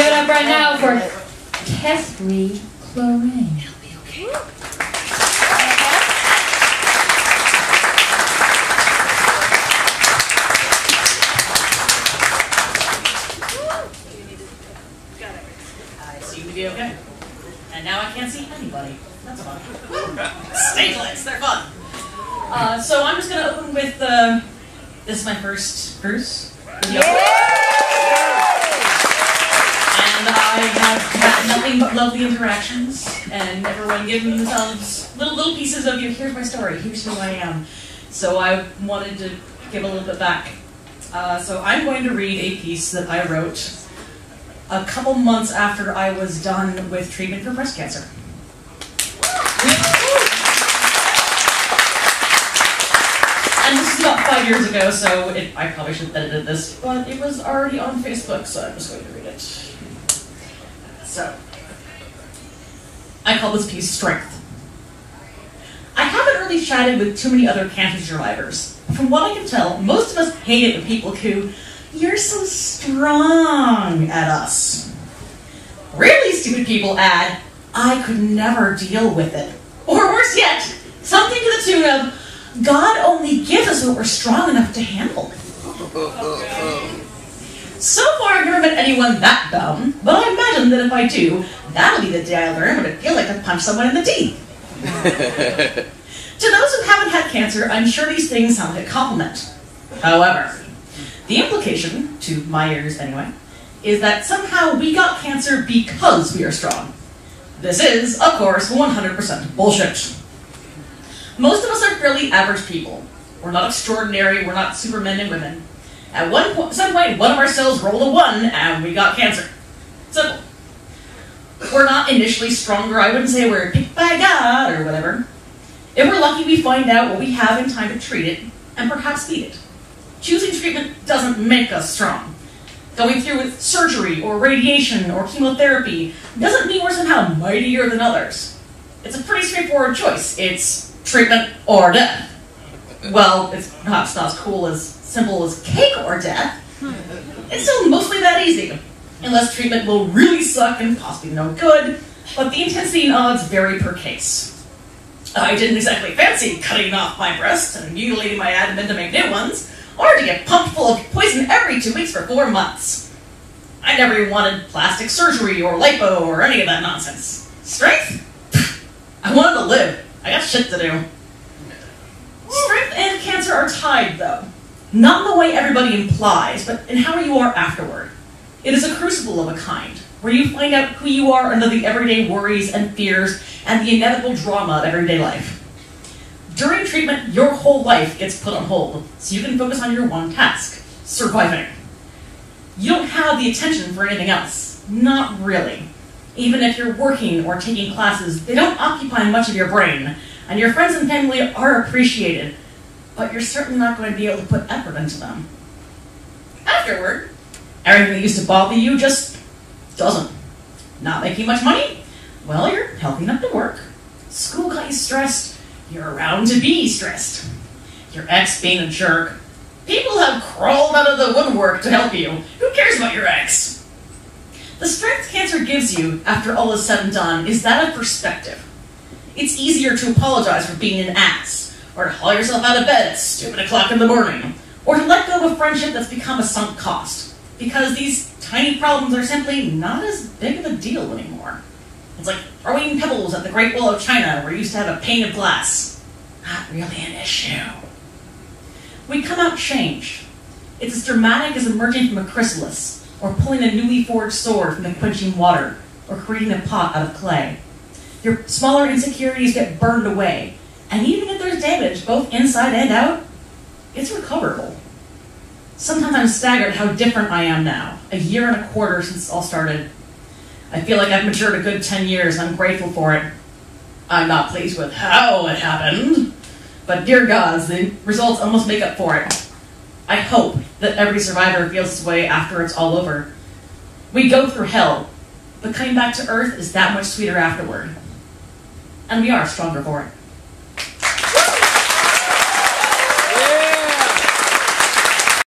Give it up right now for Kethry Chlurain. It'll be okay. I seem to be okay. And now I can't see anybody. That's fun. Statelets, they're fun. Uh, so I'm just going to open with uh, this is my first Bruce. And I have had but lovely interactions, and everyone giving themselves little little pieces of you. Here's my story. Here's who I am. So I wanted to give a little bit back. Uh, so I'm going to read a piece that I wrote a couple months after I was done with treatment for breast cancer. And this is about five years ago, so it, I probably should have edited this, but it was already on Facebook, so I'm just going to read it. So, I call this piece Strength. I haven't really chatted with too many other cancer survivors. From what I can tell, most of us hate it when people who, you're so strong at us. Really stupid people add, I could never deal with it. Or worse yet, something to the tune of, God only gives us what we're strong enough to handle. So far, I've never met anyone that dumb, but I imagine that if I do, that'll be the day I learn what it feels like to punch someone in the teeth. to those who haven't had cancer, I'm sure these things sound like a compliment. However, the implication, to my ears anyway, is that somehow we got cancer because we are strong. This is, of course, 100% bullshit. Most of us are fairly average people. We're not extraordinary, we're not supermen and women. At one point, some point, one of our cells rolled a one and we got cancer. Simple. We're not initially stronger, I wouldn't say we're picked by God or whatever. If we're lucky, we find out what we have in time to treat it and perhaps beat it. Choosing treatment doesn't make us strong. Going through with surgery or radiation or chemotherapy doesn't mean we're somehow mightier than others. It's a pretty straightforward choice. It's treatment or death. Well, it's perhaps not as cool as simple as cake or death. It's still mostly that easy. Unless treatment will really suck and possibly no good, but the intensity and odds vary per case. I didn't exactly fancy cutting off my breast and mutilating my abdomen to make new ones, or to get pumped full of poison every two weeks for four months. I never even wanted plastic surgery or lipo or any of that nonsense. Strength? I wanted to live. I got shit to do. Strength and cancer are tied, though. Not in the way everybody implies, but in how you are afterward. It is a crucible of a kind, where you find out who you are under the everyday worries and fears and the inevitable drama of everyday life. During treatment, your whole life gets put on hold, so you can focus on your one task surviving. You don't have the attention for anything else. Not really. Even if you're working or taking classes, they don't occupy much of your brain, and your friends and family are appreciated, but you're certainly not going to be able to put effort into them. Afterward, everything that used to bother you just doesn't. Not making much money? Well, you're healthy enough to work. School got you stressed. You're around to be stressed. Your ex being a jerk. People have crawled out of the woodwork to help you. Who cares about your ex? The strength cancer gives you, after all is said and done, is that of perspective. It's easier to apologize for being an ass, or to haul yourself out of bed at stupid o'clock in the morning, or to let go of a friendship that's become a sunk cost, because these tiny problems are simply not as big of a deal anymore. It's like throwing pebbles at the Great Wall of China where you used to have a pane of glass. Not really an issue. We come out changed. It's as dramatic as emerging from a chrysalis, or pulling a newly forged sword from the quenching water, or creating a pot out of clay. Your smaller insecurities get burned away, and even if there's damage, both inside and out, it's recoverable. Sometimes I'm staggered how different I am now, a year and a quarter since it all started. I feel like I've matured a good 10 years, and I'm grateful for it. I'm not pleased with how it happened, but dear gods, the results almost make up for it. I hope that every survivor feels this way after it's all over. We go through hell, but coming back to Earth is that much sweeter afterward. And we are stronger for it.